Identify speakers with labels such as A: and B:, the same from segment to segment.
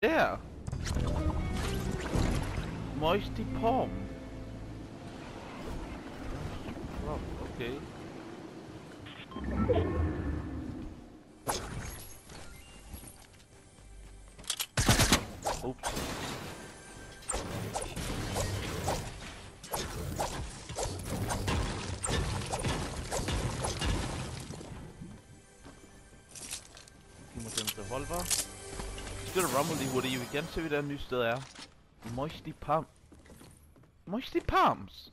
A: Der. Moisty Palm. Wow, okay. Oops. Rumble lige hurtigt? Vi vil gerne se, hvad det nye sted er. Moisty Palm. Moisty Palms?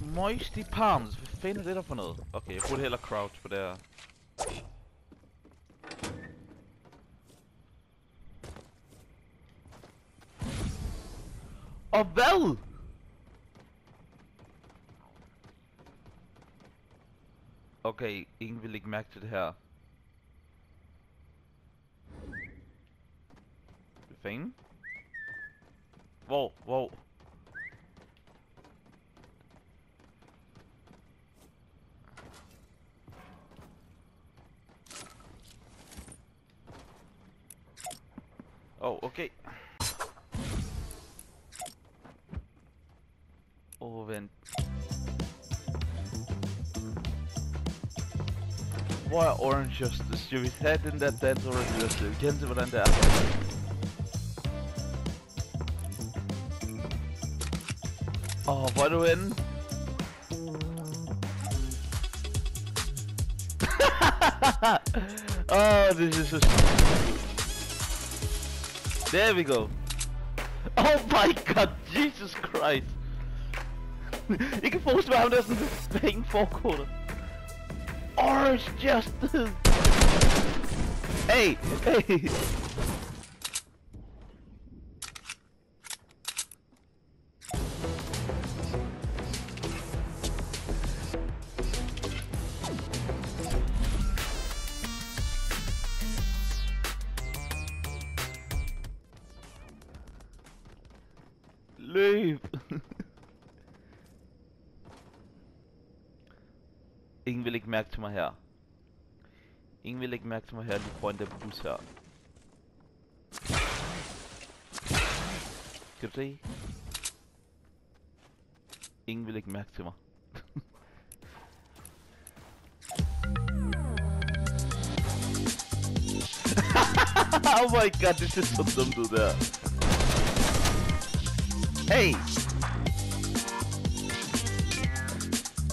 A: Moisty Palms. Hvad fanden er det der for noget? Okay, jeg burde hellere crouch på det her. Og hvad? Okay, ingen vil ikke mærke til det her. Hvad fanden? Hvor? Hvor? Oh, okay. Åh, oh, vent. Er Orange Justice? Skal vi have den der dans Orange Justice? Vi kan se, hvordan det er. Åh, oh, er du henne? oh, this is so... There we go. Oh my god, Jesus Christ. Kan forestille mig ham der sådan, hvad fanden foregår der? Orange Justice! Hey, hey! Mærke til mig her. Ingen vil ikke mærke til mig her lige foran den bus her. Kan du se? Ingen vil ikke mærke til mig. oh my god, det ser så dumt ud der. Hey!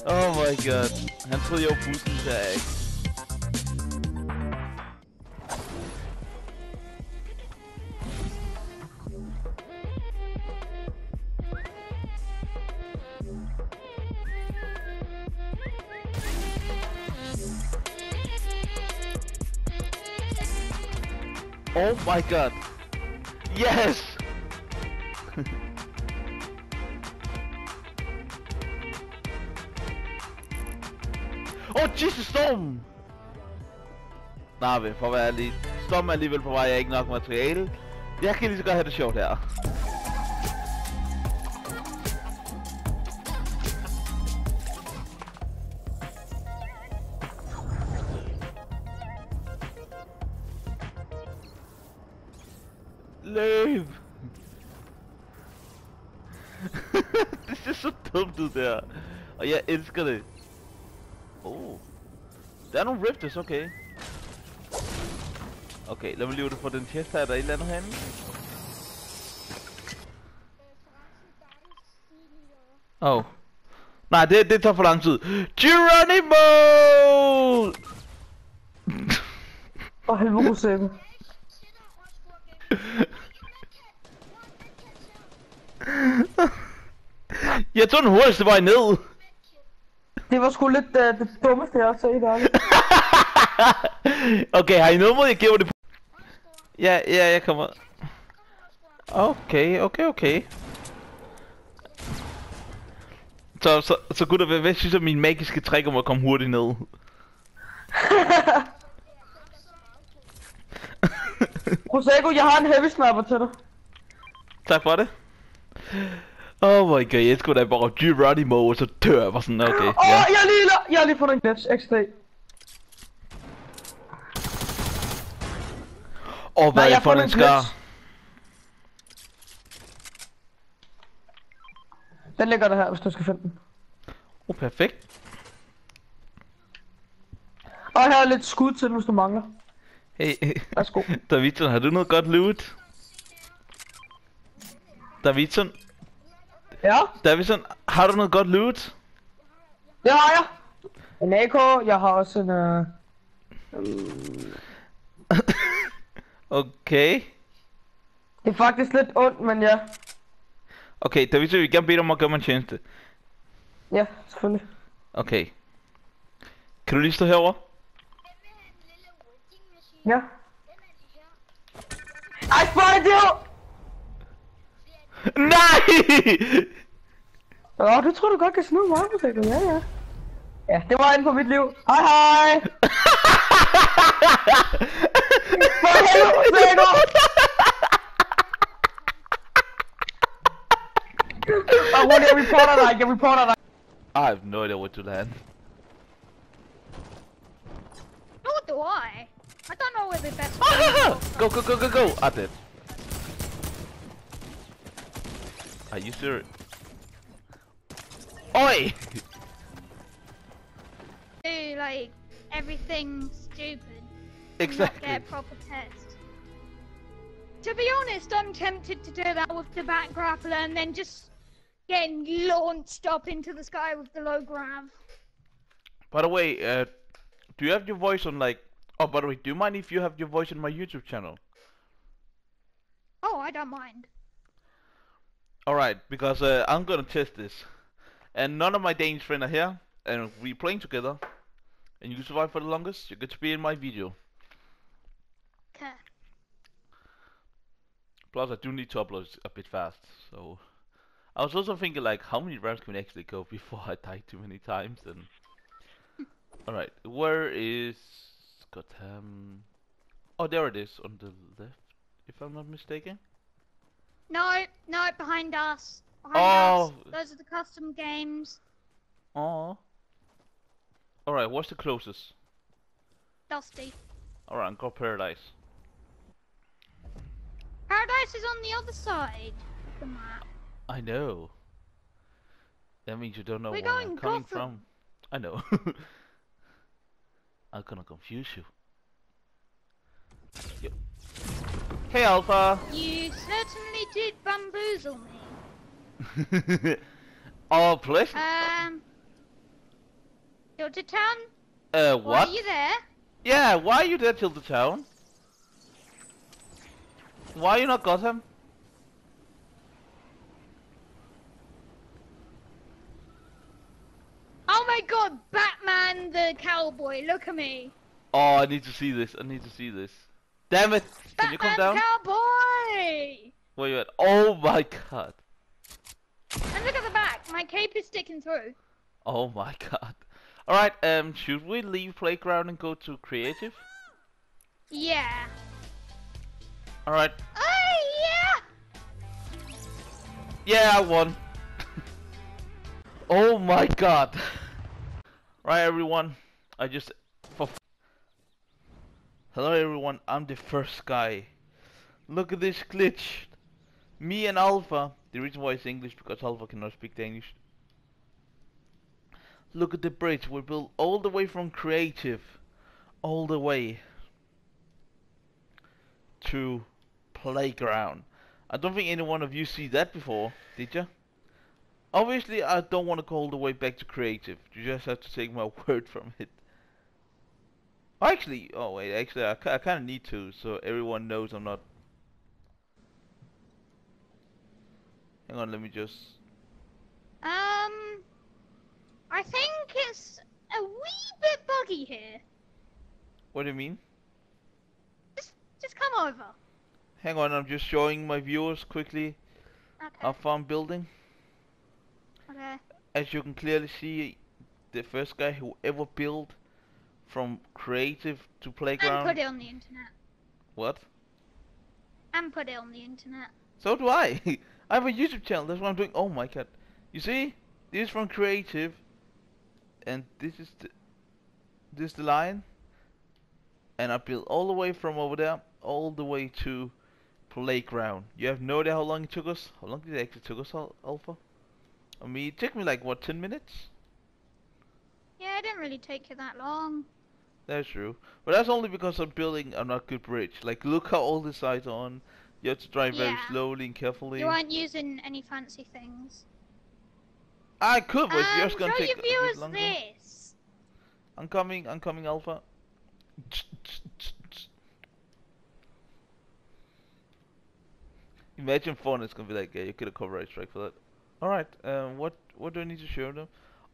A: Oh my god. Jeg var bussen der. Oh my god. Yes! Jesus, Storm! Nej, men for at være ærlig. Storm er alligevel på vej, jeg er ikke nok materiale. Jeg kan lige så godt have det sjovt her. Løb! det ser så dumt ud der. Og jeg elsker det. Oh. Der er nogle rifters, okay. Okay, lad mig lige ud på den chest her. Er der et eller andet herinde? Oh. Nej, det, det tager for lang tid. Geronimo!
B: Og helvede Rosette.
A: Jeg tog den hurtigste vej ned.
B: Det var sgu lidt uh, det dummeste, jeg har set der.
A: okay, har I noget mod, jeg giver det? Ja, ja, jeg kommer. Okay, okay, okay. Så, så, så gutter, hvad, hvad synes du min magiske trick om at komme hurtigt ned?
B: Prosecco, jeg har en heavy sniper til dig.
A: Tak for det. Oh my god, jeg skulle da bare Geronimo, og så dør jeg bare sådan, okay.
B: Åh,
A: Ja.
B: jeg lige, la- jeg har lige fundet en glitch. XD.
A: Og hvad
B: Nej,
A: er for en skar?
B: Den ligger der her, hvis du skal finde den.
A: Oh, perfekt.
B: Og her er lidt skud til, hvis du mangler.
A: Hey.
B: Værsgo.
A: Davidson, har du noget godt loot? Davidson,
B: Ja,
A: Davidson, har du noget godt loot?
B: det har jeg. En AK, jeg har også en... Uh...
A: Okay.
B: Det er faktisk lidt ondt, men ja.
A: Okay, vi vil gerne bede dig om at gøre mig en tjeneste.
B: Ja, selvfølgelig.
A: Okay. Kan du lige stå herover?
B: Ja. Ej, spotted you!
A: Nej!
B: Åh, du tror du godt kan snude mig, Prosecco. Ja, ja. Ja, det var inde på mit liv. Hej, hej! For helvede, Prosecco! Og rolig, jeg reporter dig, jeg reporter dig.
A: I have no idea where to land.
C: Nor do I. I don't know where the best
A: Ah! Go, go, go, go, go! I did. Are you serious? Oi!
C: do like everything stupid. and Not
A: exactly.
C: get a proper test. To be honest, I'm tempted to do that with the back grappler and then just getting launched up into the sky with the low grav.
A: By the way, uh, do you have your voice on like? Oh, by the way, do you mind if you have your voice on my YouTube channel?
C: Oh, I don't mind.
A: All right, because uh, I'm gonna test this, and none of my Danish friends are here, and we're playing together, and you survive for the longest. you're get to be in my video.
C: Okay.
A: Plus, I do need to upload a bit fast, so I was also thinking like, how many rounds can we actually go before I die too many times? And all right, where is Gotham? Oh, there it is on the left, if I'm not mistaken.
C: No, no, behind us. Behind
A: Oh.
C: us. Those are the custom games.
A: Oh. All right, what's the closest?
C: Dusty.
A: All right, go Paradise.
C: Paradise is on the other side of the map.
A: I know. That means you don't know
C: We're
A: where I'm coming
C: Gotham.
A: from. I know. I'm gonna confuse you. Yo. Hey, Alpha.
C: You certainly did bamboozle me.
A: oh, please.
C: Um, Tilted Town,
A: Uh,
C: why
A: what?
C: are you there?
A: Yeah, why are you there Tilted Town? Why are you not Gotham?
C: Oh my god, Batman the cowboy, look at me.
A: Oh, I need to see this. I need to see this. Damn it! Can you come down?
C: cowboy!
A: Where you at? Oh my god.
C: And look at the back, my cape is sticking through.
A: Oh my god. Alright, um, should we leave playground and go to creative?
C: Yeah.
A: Alright.
C: Oh yeah!
A: Yeah, I won. oh my god. Right, everyone. I just. Hello, everyone. I'm the first guy. Look at this glitch. Me and Alpha. The reason why it's English because Alpha cannot speak Danish. Look at the bridge. We built all the way from creative, all the way to playground. I don't think any one of you see that before, did you? Obviously, I don't want to go all the way back to creative. You just have to take my word from it. Actually, oh wait, actually, I, I kind of need to, so everyone knows I'm not. Hang on, let me just.
C: Um, I think it's a wee bit buggy here.
A: What do you mean?
C: Just, just come over.
A: Hang on, I'm just showing my viewers quickly
C: Okay.
A: how far I'm building.
C: Okay.
A: As you can clearly see, the first guy who ever built from creative to playground.
C: And put it on the internet.
A: What?
C: And put it on the internet.
A: So do I. I have a YouTube channel. That's what I'm doing. Oh my god. You see? This is from creative, and this is the this is the line, and I built all the way from over there, all the way to playground. You have no idea how long it took us. How long did it actually took us, Al- Alpha? I mean, it took me like what, ten minutes?
C: Yeah, it didn't really take you that long.
A: That's true, but that's only because I'm building a not good bridge. Like, look how all the sides are on. You have to drive very slowly and carefully.
C: You aren't using any fancy things.
A: I could, but
C: Um,
A: just gonna take
C: your viewers
A: longer.
C: this.
A: I'm coming, I'm coming, Alpha. Imagine phone is gonna be like, yeah, you get a copyright strike for that. Alright, um, what what do I need to show them?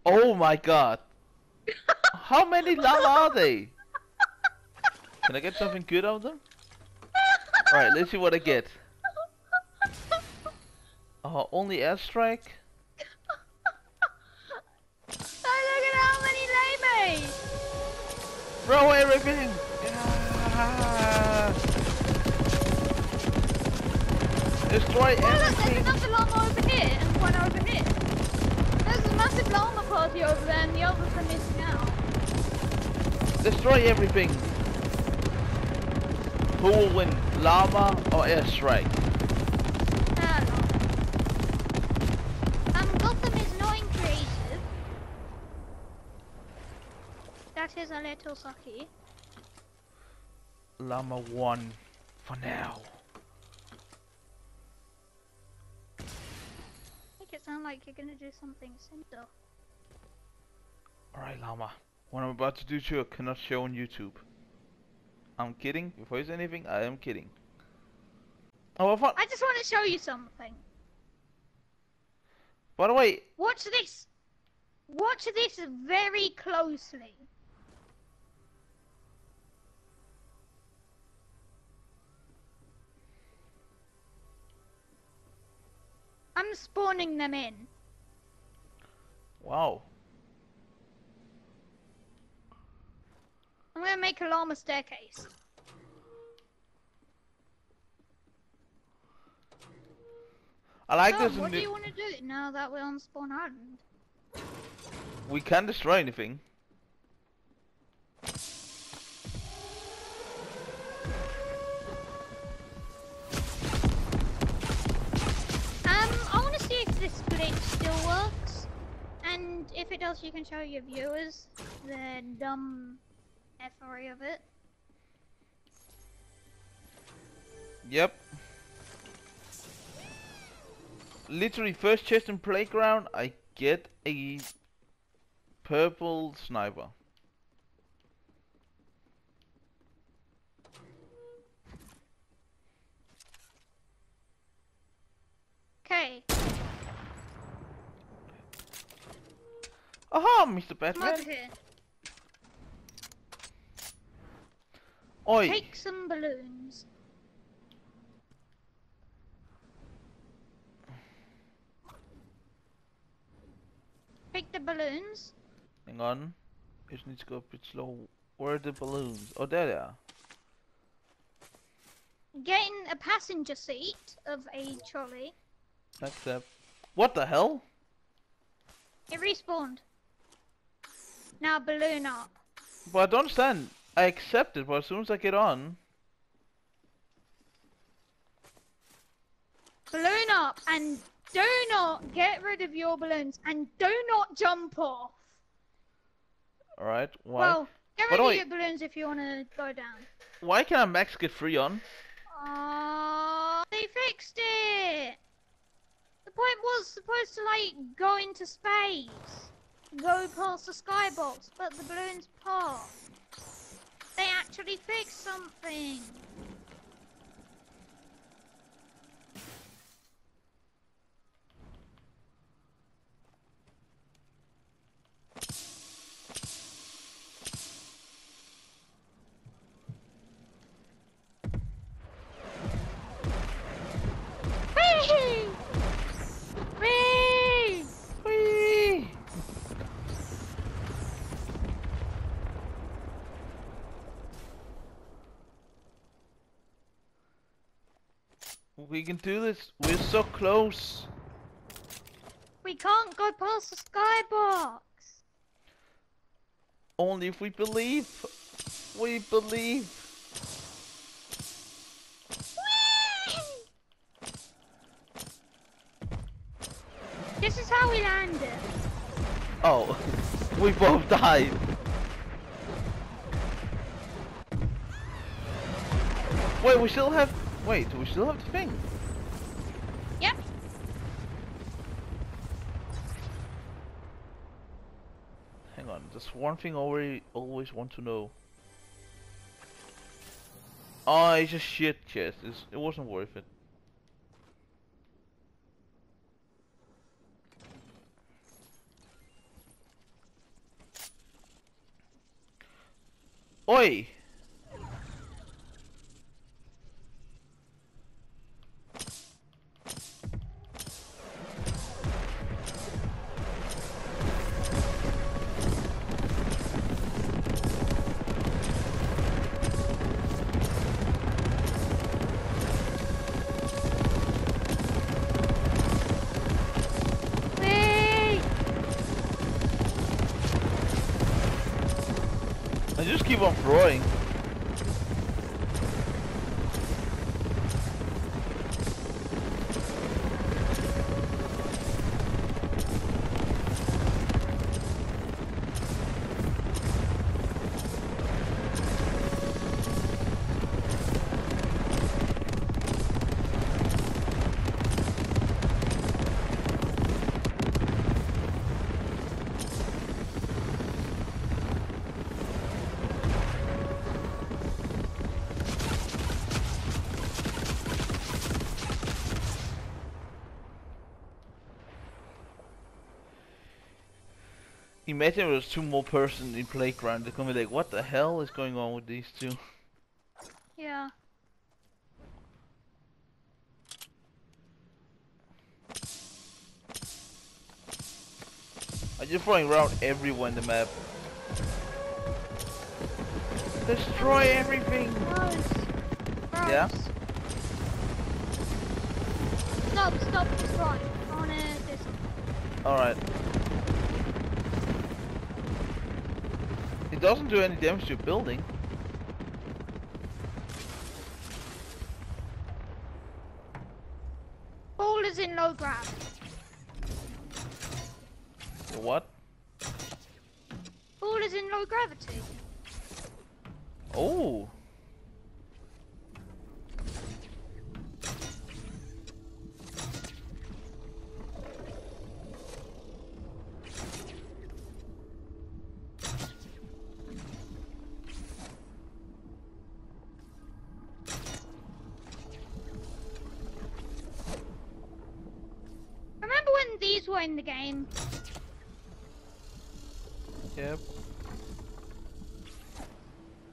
A: Oh my god! How many llama are they? Can I get something good out of them? Alright, let's see what I get. Uh, only airstrike?
C: Oh, look at how many llamas!
A: Throw everything! Yeah. Destroy
C: Oh, look, there's another llama over here and one over here. There's a massive llama party over there and the others are missing out.
A: Destroy everything! Who will win, llama or airstrike?
C: Ah, llama. Um, Gotham is not in creative. That is a little sucky.
A: Llama won for now.
C: Make it sound like you're gonna do something simple.
A: Alright, llama. What I'm about to do to you I cannot show on YouTube. I'm kidding. Before you say anything, I am kidding. Oh, what!
C: I just want to show you something.
A: By the way,
C: Watch this. Watch this very closely. Spawning them in.
A: wow.
C: I'm gonna make a llama staircase.
A: I like
C: Tom,
A: this.
C: what do you want to do now that we're on Spawn Island?
A: We can't destroy anything.
C: Still works, and if it does, you can show your viewers the dumb effery of it.
A: Yep. Literally, first chest in playground, I get a purple sniper.
C: Okay,
A: Aha, Mr.
C: come over here.
A: Oi,
C: Take some balloons. Take the balloons.
A: hang on. I Just need to go a bit slow. Where are the balloons? Oh, there they are.
C: Get in a passenger seat of a trolley.
A: Accept. What the hell?
C: It respawned. Now balloon up.
A: But I don't understand. I accept it, but as soon as I get on,
C: Balloon up and do not get rid of your balloons and do not jump off.
A: alright, why?
C: Well, get rid of
A: wait.
C: your balloons if you want to go down.
A: Why can I max get free on?
C: Oh, they fixed it. The point was supposed to like go into space, go past the skybox, but the balloons pop. They actually fixed something. Whee! Whee!
A: Whee! We can do this. We're so close.
C: We can't go past the skybox.
A: Only if we believe. We believe.
C: This is how we landed.
A: Oh, we both died. Wait, we still have. Wait, do we still have the thing?
C: Yep.
A: Hang on, there's one thing I already always want to know. Oh, it's just shit chest. It's, it wasn't worth it. Oi! Keep on throwing. Imagine there was two more persons in playground. They're gonna be like, what the hell is going on with these two?
C: Yeah.
A: I'm just throwing around everywhere in the map. Destroy everything!
C: Gross. Gross.
A: Yeah?
C: Stop, stop, destroy. I wanna.
A: Alright. It doesn't do any damage to your building.
C: Ball is in low gravity.
A: What?
C: Ball is in low gravity.
A: Oh!
C: In the game?
A: Yep.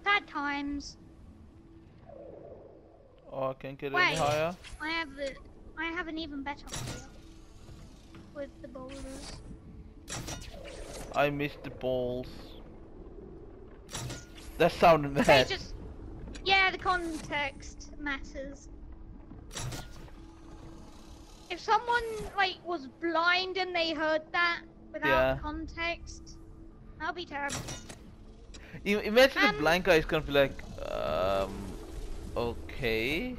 C: Sad times.
A: Oh, I can't get any
C: Wait.
A: higher.
C: I have the. I have an even better idea. With the boulders.
A: I missed the balls. That sounded
C: just. Yeah, the context matters. If someone like was blind and they heard that without
A: Yeah.
C: context, that'll be terrible.
A: I- Imagine the
C: Um,
A: blind guy is gonna be like, um, okay.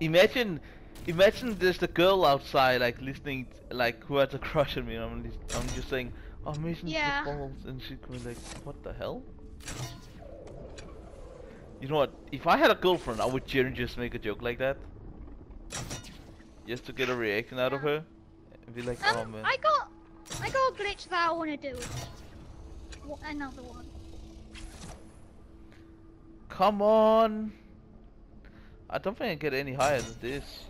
A: Imagine, imagine there's the girl outside like listening, like who has a crush on me. I'm, I'm just saying, I'm missing
C: Yeah.
A: the balls, and she's going like, what the hell? You know what? If I had a girlfriend, I would just make a joke like that, just to get a reaction out of her, and be like, oh
C: Um,
A: man.
C: I got, I got a glitch that I want to do. Another one.
A: Come on! I don't think I get any higher than this.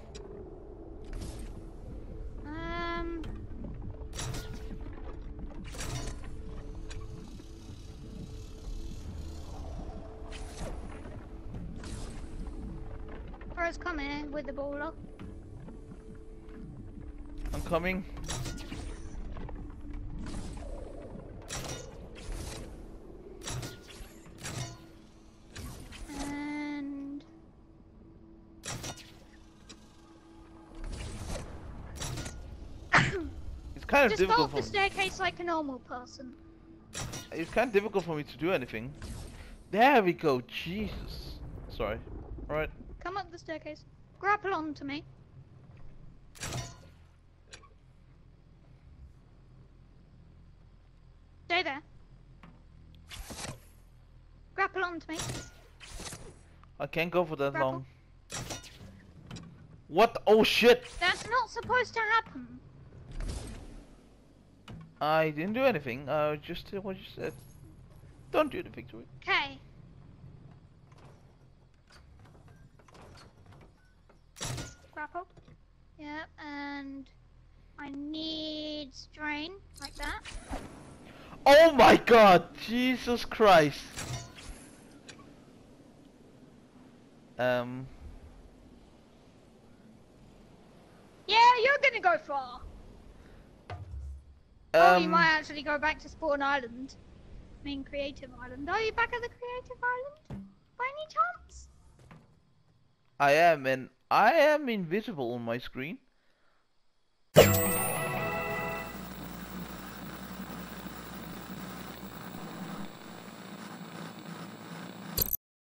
C: with the ball up?
A: I'm coming. It's kind of
C: Just
A: difficult
C: go up the staircase like a normal person.
A: It's kind of difficult for me to do anything. There we go, Jesus. Sorry. Alright.
C: Come up the staircase. Grapple onto me. Stay there. Grapple onto me.
A: I can't go for that
C: Grapple.
A: long. What? Oh shit!
C: That's not supposed to happen.
A: I didn't do anything. I just did what you said. Don't do anything to it.
C: Okay. Grapple. Yep, and I need strain like that.
A: Oh my god! Jesus Christ! Um.
C: Yeah, you're gonna go far. oh, you
A: um,
C: might actually go back to Spawn Island. I mean, Creative Island. Are you back at the Creative Island? By any chance?
A: I am, and I am invisible on my screen.